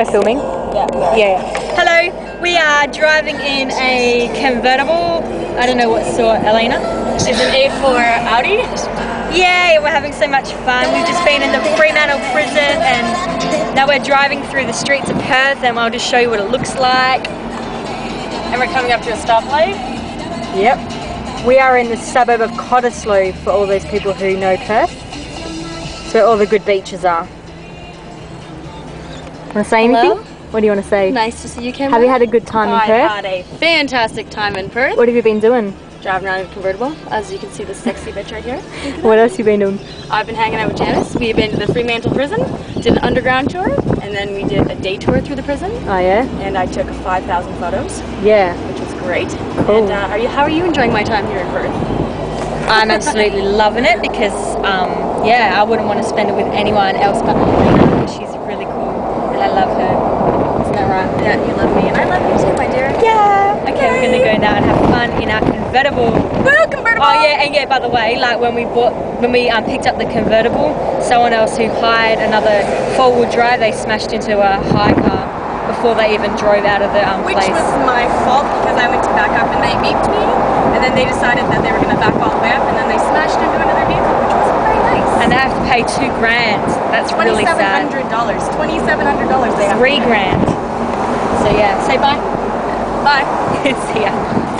we're filming. Yeah. Yeah. Hello, we are driving in a convertible. I don't know what sort, Elaina. It's an A4 Audi. Yay, we're having so much fun. We've just been in the Fremantle prison and now we're driving through the streets of Perth and I'll just show you what it looks like. And we're coming up to a stoplight. Yep. We are in the suburb of Cottesloe for all those people who know Perth. It's where all the good beaches are. Want to say Hello? anything? What do you want to say? Nice to see you, Kim. Have you had a good time in Perth? I Perth? had a fantastic time in Perth. What have you been doing? Driving around in a convertible. As you can see, the sexy bitch right here. What else have you been doing? I've been hanging out with Janice. We've been to the Fremantle prison, did an underground tour, and then we did a day tour through the prison. Oh yeah? And I took 5,000 photos, Yeah. which was great. Cool. And uh, are you? How are you enjoying my time here in Perth? I'm absolutely loving it because, um, yeah, I wouldn't want to spend it with anyone else but Elaina. She's really cool and I love her. Isn't that right? Yeah, you love me, and I love you too, my dear. Yeah. Okay, we're gonna go now and have fun in our convertible. Woo, convertible. Oh yeah, and yeah. By the way, like when we bought, when we um, picked up the convertible, someone else who hired another four-wheel drive, they smashed into a high car before they even drove out of the um, Which place. was my fault because I went to back up and they beeped me, and then they decided that they were going to back all the way up, and then they smashed into another vehicle, which was very nice. And they have to pay two grand. That's really sad. hundred dollars. Twenty-seven hundred dollars. They have to Three grand. So yeah, say bye. Bye. See ya.